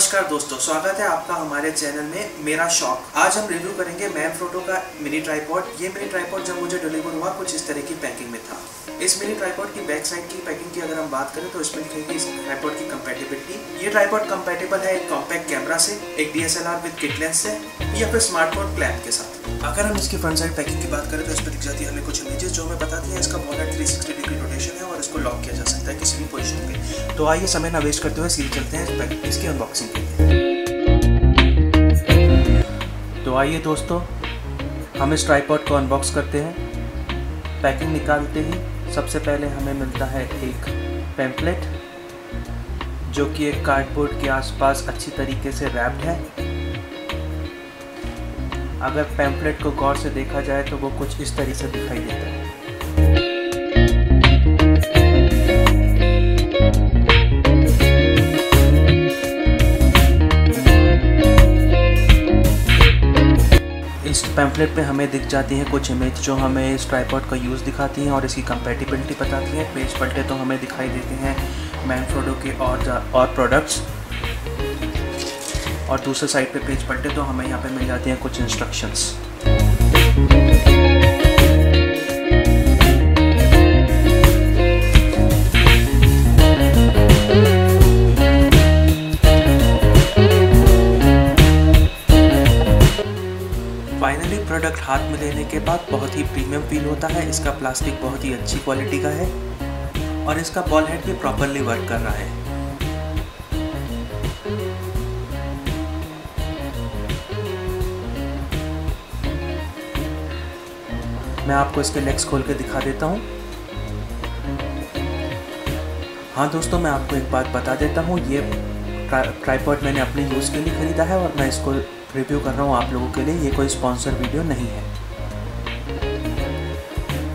नमस्कार दोस्तों, स्वागत है आपका हमारे चैनल में, मेरा शौक। आज हम रिव्यू करेंगे मैन फ़ोटो का मिनी ट्राईपॉड ये मिनी ट्राईपॉड जब मुझे डिलीवर हुआ, कुछ इस तरह की पैकिंग में था। इस मिनी ट्राईपॉड की बैक साइड की पैकिंग की अगर हम बात करें तो इसमें लिखेगी इस ट्राईपॉड की कंपेटेबिलिटी ये ट्राईपॉड कंपेटेबल है एक कॉम्पैक्ट कैमरा से, एक D S L R with kit lens से, या फिर स्मार्टफ़ोन क्लैप के साथ। अगर हम इसकी फ्रंट साइड पैकिंग की बात करें तो इस पर दिख जाती है हमें कुछ इमेजेस जो हमें बताती है, इसका border three sixty degree rotation तो आइए समय ना वेस्ट करते हुए सीधे चलते हैं इसकी अनबॉक्सिंग के लिए तो आइए दोस्तों, हम इस ट्राईपॉड को अनबॉक्स करते हैं। पैकिंग निकालते ही सबसे पहले हमें मिलता है एक पैम्पलेट जो कि एक कार्डबोर्ड के आसपास अच्छी तरीके से रैप्ड है। अगर पैम्पलेट को गौर से देखा जाए तो वो कुछ इस तरीके से दिखाई देता है। इस पैम्पलेट पे हमें दिख जाती है कुछ इमेज जो हमें इस ट्राईपॉड का यूज़ दिखाती हैं और इसकी कंपेटिबिलिटी बताती हैं। पेज पलटे तो हमें दिखाई देते हैं मैनफ्रोडो के और और प्रोडक्ट्स और दूसरे साइड पे पेज पलटे तो हमें यहाँ पे मिल जाती हैं कुछ इंस्ट्रक्शंस फाइनली प्रोडक्ट हाथ में लेने के बाद बहुत ही प्रीमियम फील होता है। इसका प्लास्टिक बहुत ही अच्छी क्वालिटी का है और इसका बॉल हेड भी प्रॉपरली वर्क कर रहा है। मैं आपको इसके लेग्स खोल के दिखा देता हूँ। हाँ दोस्तों, मैं आपको एक बात बता देता हूँ। ये ट्राईपॉड मैंने अपने यूज़ के लिए ख़रीदा है और मैं इसको रिव्यू कर रहा हूँ आप लोगों के लिए। ये कोई स्पॉन्सर वीडियो नहीं है।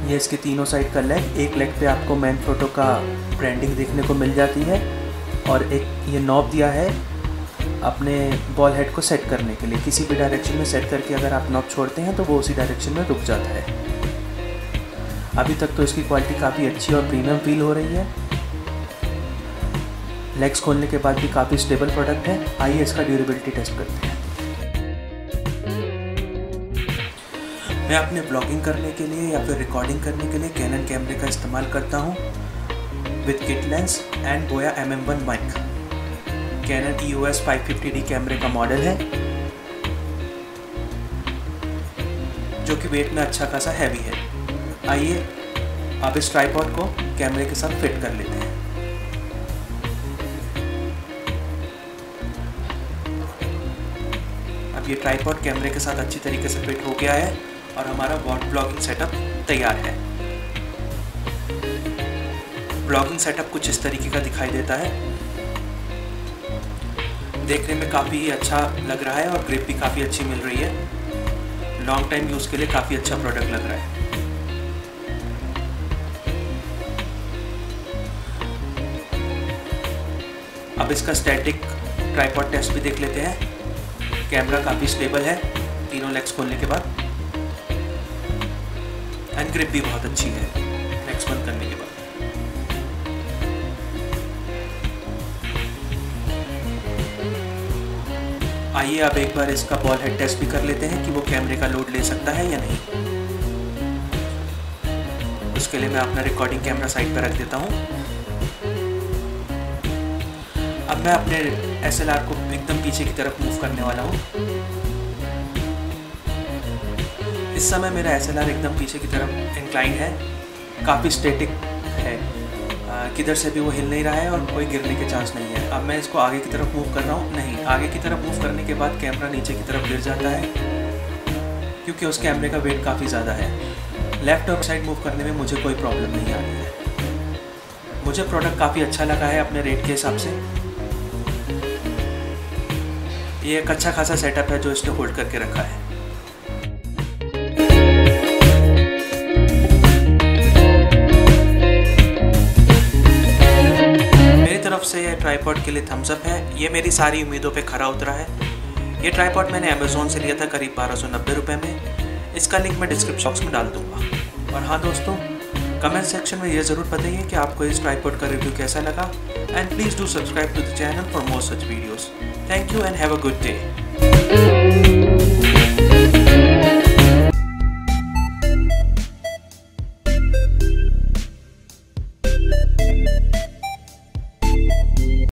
ये इसके तीनों साइड का लेग एक लेग पे आपको मैन फ़ोटो का ब्रांडिंग देखने को मिल जाती है और एक ये नॉब दिया है अपने बॉल हेड को सेट करने के लिए। किसी भी डायरेक्शन में सेट करके अगर आप नॉब छोड़ते हैं तो वो उसी डायरेक्शन में रुक जाता है। अभी तक तो इसकी क्वालिटी काफ़ी अच्छी और प्रीमियम फील हो रही है। लेग्स खोलने के बाद भी काफ़ी स्टेबल प्रोडक्ट है। आइए इसका ड्यूरेबिलिटी टेस्ट करते हैं। मैं अपने ब्लॉगिंग करने के लिए या फिर रिकॉर्डिंग करने के लिए कैनन कैमरे का इस्तेमाल करता हूँ with kit lens and Boya M M one mic Canon E O S five fifty D कैमरे का मॉडल है, जो कि वेट में अच्छा खासा हैवी है। आइए, आप इस ट्राईपॉड को कैमरे के साथ फिट कर लेते हैं। अब ये ट्राईपॉड कैमरे के साथ अच्छी तरीके से फिट हो गया है। और हमारा वॉट ब्लॉगिंग सेटअप तैयार है। ब्लॉगिंग सेटअप कुछ इस तरीके का दिखाई देता है। देखने में काफ़ी अच्छा लग रहा है और ग्रिप भी काफ़ी अच्छी मिल रही है। लॉन्ग टाइम यूज़ के लिए काफ़ी अच्छा प्रोडक्ट लग रहा है। अब इसका स्टैटिक ट्राईपॉड टेस्ट भी देख लेते हैं। कैमरा काफ़ी स्टेबल है, तीनों लेग्स खोलने के बाद। एंड ग्रिप भी बहुत अच्छी है। लेग्स बंद करने के बाद। आइए अब एक बार इसका बॉल हेड टेस्ट भी कर लेते हैं कि वो कैमरे का लोड ले सकता है या नहीं। उसके लिए मैं अपना रिकॉर्डिंग कैमरा साइड पर रख देता हूँ। अब मैं अपने एसएलआर को एकदम पीछे की तरफ़ मूव करने वाला हूँ। इस समय मेरा एस एकदम पीछे की तरफ़ इंक्लाइन है। काफ़ी स्टेटिक है। किधर से भी वो हिल नहीं रहा है और कोई गिरने के चांस नहीं है। अब मैं इसको आगे की तरफ़ मूव कर रहा हूँ। नहीं, आगे की तरफ़ मूव करने के बाद कैमरा नीचे की तरफ़ गिर जाता है। क्योंकि उस कैमरे का वेट काफ़ी ज़्यादा है। लेफ़्ट और साइड मूव करने में मुझे कोई प्रॉब्लम नहीं आ रही है। मुझे प्रोडक्ट काफ़ी अच्छा लगा है अपने रेट के हिसाब से। ये एक अच्छा खासा सेटअप है जो इसने होल्ड करके रखा है। से यह ट्राईपॉड के लिए थम्स अप है। ये मेरी सारी उम्मीदों पे खरा उतरा है। ये ट्राईपॉड मैंने अमेज़ोन से लिया था करीब बारह सौ नब्बे रुपये में। इसका लिंक मैं डिस्क्रिप्शन बॉक्स में डाल दूँगा। और हाँ दोस्तों कमेंट सेक्शन में यह ज़रूर बताइए कि आपको इस ट्राईपॉड का रिव्यू कैसा लगा। And please do subscribe to the channel for more such videos thank you and have a good day